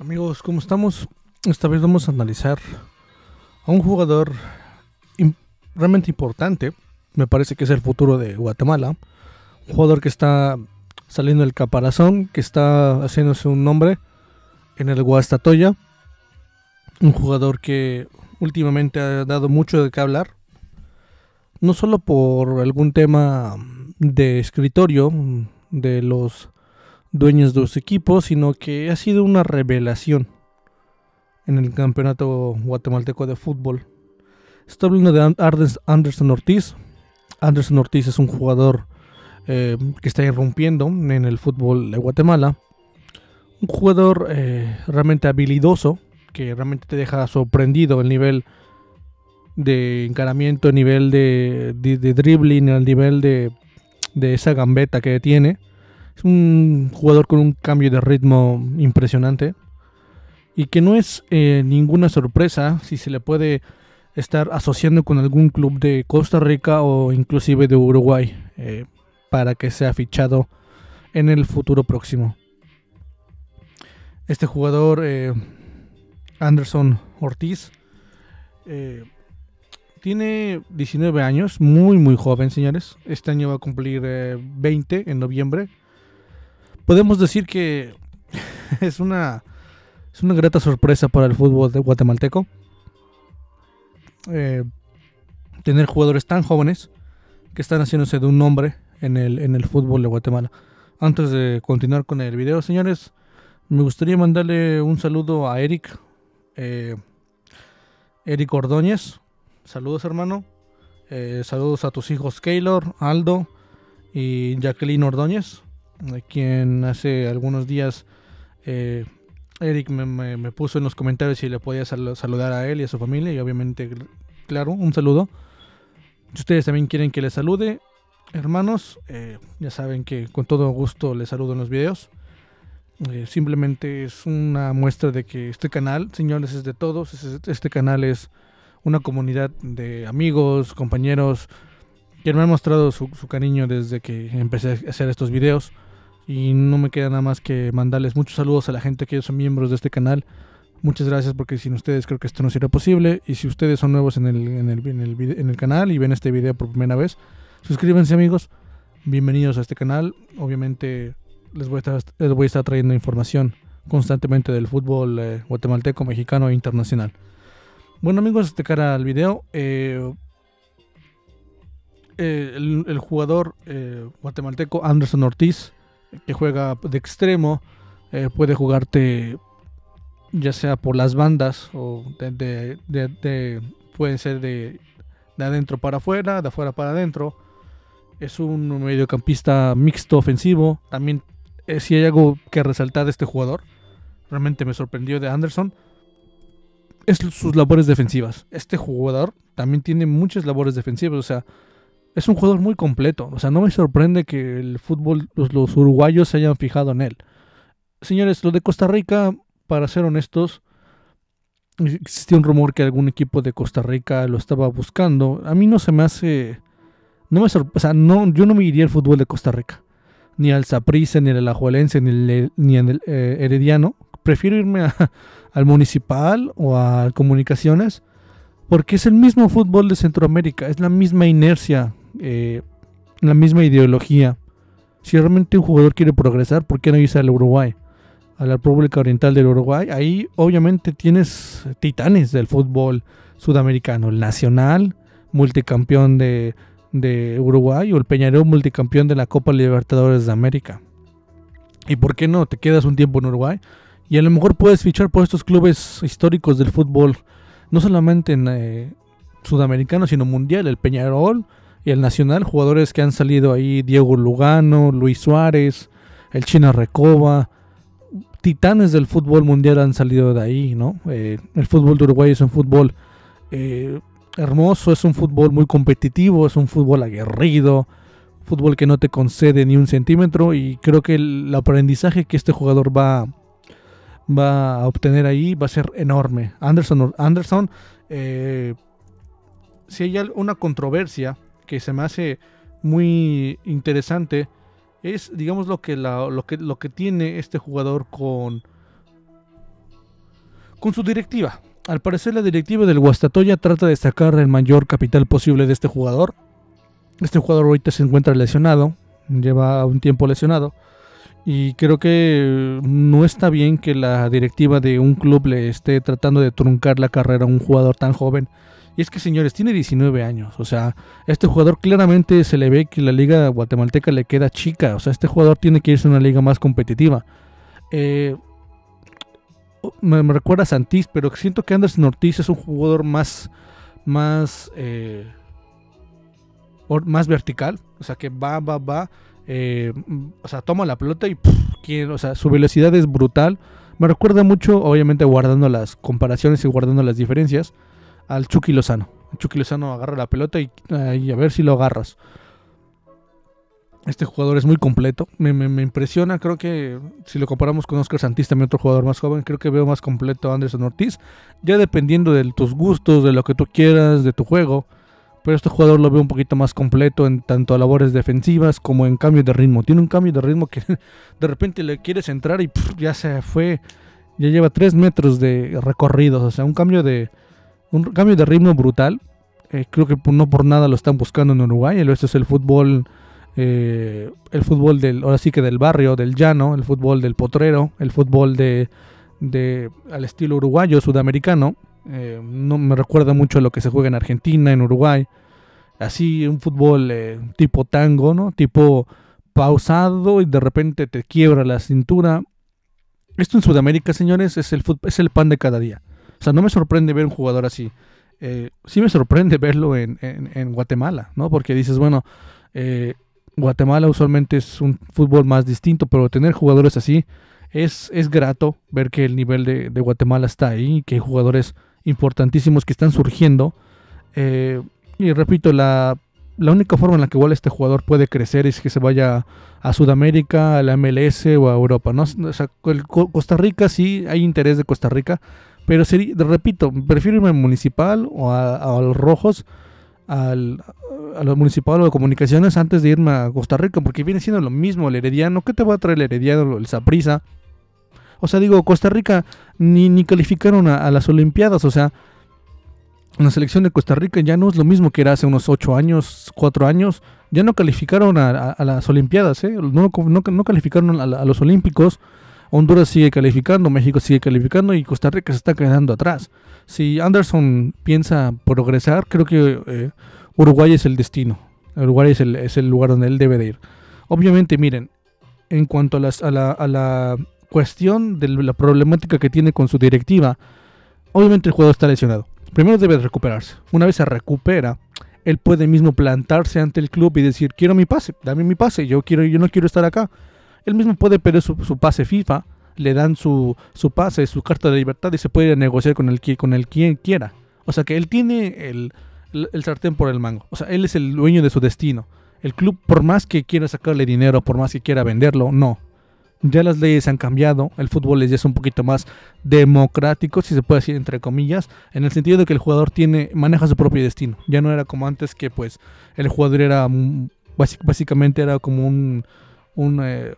Amigos, ¿cómo estamos? Esta vez vamos a analizar a un jugador realmente importante. Me parece que es el futuro de Guatemala. Un jugador que está saliendo del caparazón, que está haciéndose un nombre en el Guastatoya. Un jugador que últimamente ha dado mucho de qué hablar. No solo por algún tema de escritorio de los dueños de los equipos, sino que ha sido una revelación en el campeonato guatemalteco de fútbol. Estoy hablando de Anderson Ortiz. Anderson Ortiz es un jugador eh, que está irrumpiendo en el fútbol de Guatemala. Un jugador eh, realmente habilidoso, que realmente te deja sorprendido el nivel de encaramiento, el nivel de, dribbling, el nivel de esa gambeta que tiene. Es un jugador con un cambio de ritmo impresionante. Y que no es eh, ninguna sorpresa si se le puede estar asociando con algún club de Costa Rica o inclusive de Uruguay eh, para que sea fichado en el futuro próximo. Este jugador, eh, Anderson Ortiz, tiene 19 años, muy muy joven señores. Este año va a cumplir eh, 20 en noviembre podemos decir que es una es una grata sorpresa para el fútbol guatemalteco eh, tener jugadores tan jóvenes que están haciéndose de un nombre en el, en el fútbol de Guatemala. Antes de continuar con el video, señores, me gustaría mandarle un saludo a Eric, eh, Eric Ordóñez. Saludos, hermano. Eh, saludos a tus hijos Keylor, Aldo y Jacqueline Ordóñez quien hace algunos días eh, Eric me, puso en los comentarios si le podía sal- saludar a él y a su familia y obviamente cl- claro un saludo si ustedes también quieren que les salude hermanos eh, ya saben que con todo gusto les saludo en los videos Eh, simplemente es una muestra de que este canal señores es de todos es- este canal es una comunidad de amigos compañeros que me han mostrado su, su cariño desde que empecé a hacer estos videos. Y no me queda nada más que mandarles muchos saludos a la gente que son miembros de este canal. Muchas gracias porque sin ustedes creo que esto no sería posible. Y si ustedes son nuevos en el, en el, en el, canal y ven este video por primera vez, suscríbanse amigos. Bienvenidos a este canal. Obviamente les voy a estar, les voy a estar trayendo información constantemente del fútbol eh, guatemalteco, mexicano e internacional. Bueno amigos, de cara al video, eh, eh, el, el jugador eh, guatemalteco Anderson Ortiz, que juega de extremo, eh, puede jugarte ya sea por las bandas o de, de- de- de- pueden ser de, de adentro para afuera, de afuera para adentro. Es un mediocampista mixto ofensivo. También, eh, si hay algo que resaltar de este jugador, realmente me sorprendió de Anderson, es sus labores defensivas. Este jugador también tiene muchas labores defensivas, o sea, es un jugador muy completo. O sea, no me sorprende que el fútbol, los, uruguayos se hayan fijado en él. Señores, lo de Costa Rica, para ser honestos, existía un rumor que algún equipo de Costa Rica lo estaba buscando. A mí no se me hace. No me sorp- o sea, no, yo no me iría al fútbol de Costa Rica. Ni al Saprissa, ni al Alajuelense, ni, ni al eh, Herediano. Prefiero irme al Municipal o a Comunicaciones. Porque es el mismo fútbol de Centroamérica. Es la misma inercia. eh, la misma ideología. Si realmente un jugador quiere progresar, ¿por qué no irse al Uruguay? A la República Oriental del Uruguay. Ahí obviamente tienes titanes del fútbol sudamericano. El Nacional, multicampeón de, de Uruguay, o el Peñarol, multicampeón de la Copa Libertadores de América. ¿Y por qué no? Te quedas un tiempo en Uruguay y a lo mejor puedes fichar por estos clubes históricos del fútbol, no solamente en eh, sudamericano, sino mundial. El Peñarol y el Nacional, jugadores que han salido ahí, Diego Lugano, Luis Suárez, el China Recoba, titanes del fútbol mundial han salido de ahí, ¿no? Eh, el fútbol de Uruguay es un fútbol eh, hermoso, es un fútbol muy competitivo, es un fútbol aguerrido, fútbol que no te concede ni un centímetro y creo que el aprendizaje que este jugador va, va a obtener ahí va a ser enorme. Anderson, Anderson eh, si hay una controversia que se me hace muy interesante, es digamos lo que, lo que, lo que tiene este jugador con, con su directiva. Al parecer la directiva del Guastatoya trata de sacar el mayor capital posible de este jugador. Este jugador ahorita se encuentra lesionado, lleva un tiempo lesionado. Y creo que no está bien que la directiva de un club le esté tratando de truncar la carrera a un jugador tan joven. Y es que, señores, tiene 19 años. O sea, este jugador claramente se le ve que la liga guatemalteca le queda chica. O sea, este jugador tiene que irse a una liga más competitiva. Eh, me, recuerda a Santis, pero siento que Anderson Ortiz es un jugador más, más, eh, más vertical. O sea, que va, va, va. Eh, o sea, toma la pelota y o sea, su velocidad es brutal. Me recuerda mucho, obviamente guardando las comparaciones y guardando las diferencias, al Chucky Lozano. Chucky Lozano agarra la pelota y, a ver si lo agarras. Este jugador es muy completo, me, impresiona, creo que si lo comparamos con Oscar Santista, también otro jugador más joven, creo que veo más completo a Anderson Ortiz, ya dependiendo de tus gustos, de lo que tú quieras, de tu juego, pero este jugador lo veo un poquito más completo en tanto a labores defensivas como en cambio de ritmo. Tiene un cambio de ritmo que de repente le quieres entrar y ya se fue, ya lleva 3 metros de recorridos, o sea, un cambio de, un cambio de ritmo brutal. Eh, creo que no por nada lo están buscando en Uruguay, esto es el fútbol eh, el fútbol del, ahora sí que del barrio, del llano, el fútbol del potrero, el fútbol de, de al estilo uruguayo, sudamericano. Eh, no me recuerda mucho a lo que se juega en Argentina, en Uruguay. Así, un fútbol eh, tipo tango, ¿no? Tipo pausado y de repente te quiebra la cintura. Esto en Sudamérica, señores, es el, es el pan de cada día. O sea, no me sorprende ver un jugador así. sí me sorprende verlo en, en, Guatemala, ¿no? Porque dices, bueno, Guatemala usualmente es un fútbol más distinto, pero tener jugadores así es, es grato ver que el nivel de, Guatemala está ahí, que hay jugadores importantísimos que están surgiendo. Eh, y repito, la, única forma en la que igual este jugador puede crecer es que se vaya a Sudamérica, a la MLS o a Europa. ¿no? Costa Rica sí hay interés de Costa Rica, pero repito, prefiero irme a Municipal o a los Rojos al, a los municipales de comunicaciones antes de irme a Costa Rica, porque viene siendo lo mismo el Herediano. ¿Qué te va a traer el Herediano, el Saprisa? O sea, digo, Costa Rica ni, ni calificaron a, las Olimpiadas, o sea, la selección de Costa Rica ya no es lo mismo que era hace unos 8 años, 4 años. Ya no calificaron a, las Olimpiadas, ¿eh? no, no, calificaron a, a, los Olímpicos. Honduras sigue calificando, México sigue calificando y Costa Rica se está quedando atrás si Anderson piensa progresar, creo que eh, Uruguay es el destino. Uruguay es el, lugar donde él debe de ir. Obviamente, miren, en cuanto a, la, cuestión de la problemática que tiene con su directiva, obviamente el jugador está lesionado. Primero debe recuperarse. Una vez se recupera, él puede mismo plantarse ante el club y decir, quiero mi pase, dame mi pase, yo, quiero, yo no quiero estar acá. Él mismo puede pedir su, pase FIFA le dan su, su pase, su carta de libertad y se puede negociar con el, con el quien quiera. O sea que él tiene el, sartén por el mango. O sea, él es el dueño de su destino. El club, por más que quiera sacarle dinero, por más que quiera venderlo, no. Ya las leyes han cambiado, el fútbol es un poquito más democrático, si se puede decir entre comillas, en el sentido de que el jugador tiene maneja su propio destino. Ya no era como antes que pues el jugador era básicamente era como un, un eh,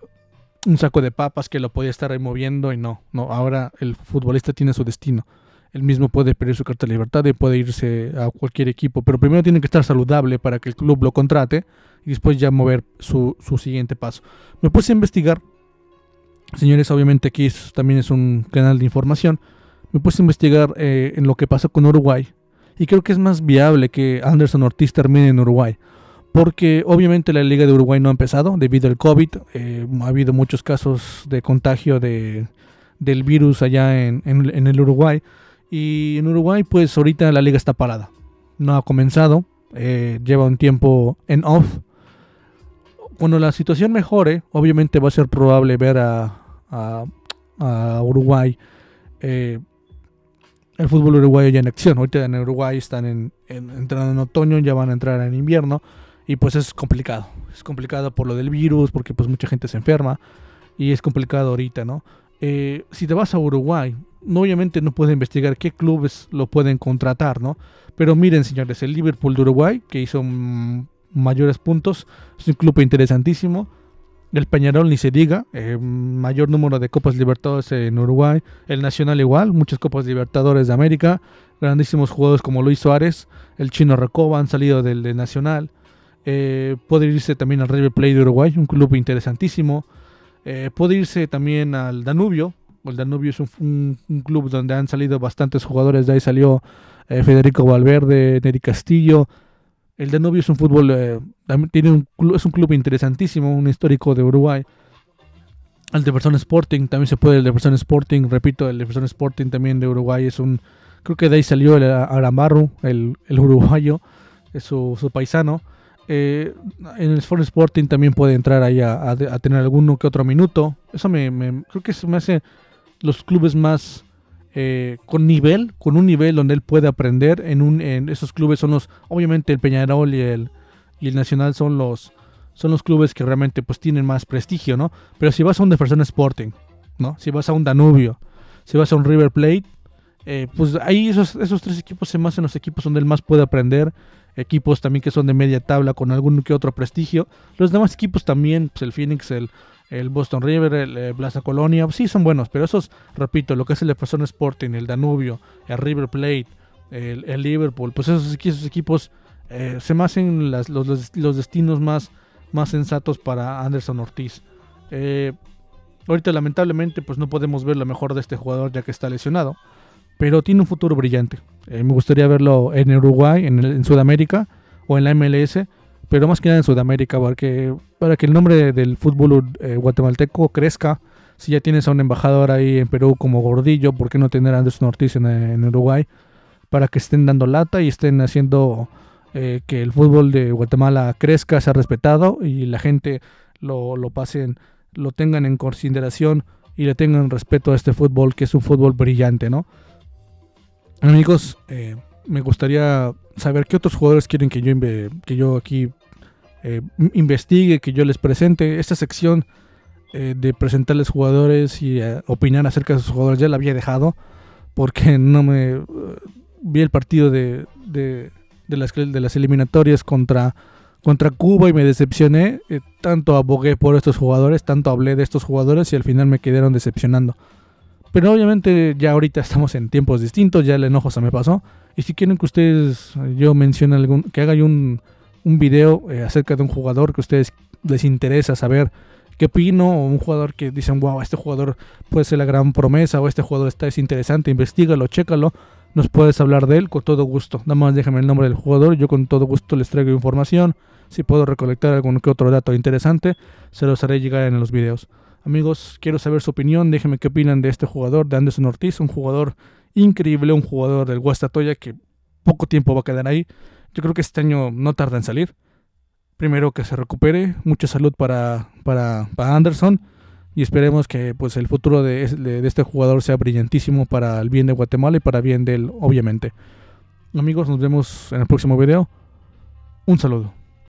un saco de papas que lo podía estar ahí moviendo y no, no, ahora el futbolista tiene su destino. Él mismo puede pedir su carta de libertad y puede irse a cualquier equipo, pero primero tiene que estar saludable para que el club lo contrate y después ya mover su, siguiente paso. Me puse a investigar, señores, obviamente aquí también es un canal de información, me puse a investigar eh, en lo que pasó con Uruguay y creo que es más viable que Anderson Ortiz termine en Uruguay porque obviamente la Liga de Uruguay no ha empezado debido al COVID. Eh, ha habido muchos casos de contagio de, del virus allá en, el Uruguay. Y en Uruguay, pues ahorita la liga está parada. No ha comenzado. Eh, lleva un tiempo en off. Cuando la situación mejore, obviamente va a ser probable ver a, Uruguay. Eh, el fútbol uruguayo ya en acción. Ahorita en Uruguay están en, entrando en otoño, ya van a entrar en invierno. Y pues es complicado. Es complicado por lo del virus, porque pues mucha gente se enferma. Y es complicado ahorita, ¿no? Eh, si te vas a Uruguay, no, obviamente no puedes investigar qué clubes lo pueden contratar, ¿no? Pero miren, señores, el Liverpool de Uruguay, que hizo mayores puntos, es un club interesantísimo. El Peñarol ni se diga, eh, mayor número de Copas Libertadores en Uruguay. El Nacional igual, muchas Copas Libertadores de América. Grandísimos jugadores como Luis Suárez, el Chino Recoba han salido del, Nacional. Eh, puede irse también al River Plate de Uruguay, un club interesantísimo. Eh, puede irse también al Danubio. El Danubio es un, club donde han salido bastantes jugadores. De ahí salió Federico Valverde, Neri Castillo, el Danubio es un fútbol, eh, tiene un, es un club interesantísimo, un histórico de Uruguay. El Person Sporting, también se puede el Person Sporting, repito, el Person Sporting también de Uruguay es un, creo que de ahí salió el Aramarru, el, el uruguayo, es su, paisano. Eh, en el Sport Sporting también puede entrar ahí a, tener alguno que otro minuto. Eso me, me, creo que eso me hace los clubes más eh, con nivel, con un nivel donde él puede aprender. En, un, esos clubes son los, obviamente el Peñarol y el, y el Nacional son los, son los clubes que realmente pues tienen más prestigio, ¿no? Pero si vas a un Defensor Sporting, ¿no? Si vas a un Danubio, si vas a un River Plate, eh, pues ahí esos, esos tres equipos se más en los equipos donde él más puede aprender. Equipos también que son de media tabla con algún que otro prestigio. Los demás equipos también, pues el Phoenix, el, el Boston River, el, eh, Plaza Colonia, sí son buenos, pero esos, repito, lo que es el Jefferson Sporting, el Danubio, el River Plate, el, Liverpool, pues esos, equipos eh, se hacen los, destinos más, más sensatos para Anderson Ortiz. Eh, ahorita lamentablemente pues no podemos ver lo mejor de este jugador ya que está lesionado, pero tiene un futuro brillante. me gustaría verlo en Uruguay, en, en Sudamérica o en la MLS pero más que nada en Sudamérica, porque para que el nombre del fútbol eh, guatemalteco crezca. Si ya tienes a un embajador ahí en Perú como Gordillo, ¿por qué no tener a Anderson Ortiz en, Uruguay? Para que estén dando lata y estén haciendo eh, que el fútbol de Guatemala crezca, sea respetado y la gente lo, lo pasen, lo tengan en consideración y le tengan respeto a este fútbol que es un fútbol brillante, ¿no? Amigos, eh, me gustaría saber qué otros jugadores quieren que yo, que yo aquí eh, investigue, que yo les presente. Esta sección eh, de presentarles jugadores y eh, opinar acerca de sus jugadores ya la había dejado porque no me vi el partido de, de las eliminatorias contra, contra Cuba y me decepcioné. tanto abogué por estos jugadores, tanto hablé de estos jugadores y al final me quedaron decepcionando. Pero obviamente ya ahorita estamos en tiempos distintos, ya el enojo se me pasó. Y si quieren que ustedes, yo mencione algún, que haga yo un, un video eh, acerca de un jugador que a ustedes les interesa saber qué opino, o un jugador que dicen, wow, este jugador puede ser la gran promesa, o este jugador está es interesante, investigalo, chécalo, nos puedes hablar de él con todo gusto. Nada más déjame el nombre del jugador, yo con todo gusto les traigo información. Si puedo recolectar algún que otro dato interesante, se los haré llegar en los videos. Amigos, quiero saber su opinión, déjenme qué opinan de este jugador, de Anderson Ortiz, un jugador increíble, un jugador del Guastatoya que poco tiempo va a quedar ahí. Yo creo que este año no tarda en salir. Primero que se recupere, mucha salud para, para, Anderson y esperemos que pues el futuro de, de, este jugador sea brillantísimo para el bien de Guatemala y para bien de él, obviamente. Amigos, nos vemos en el próximo video. Un saludo.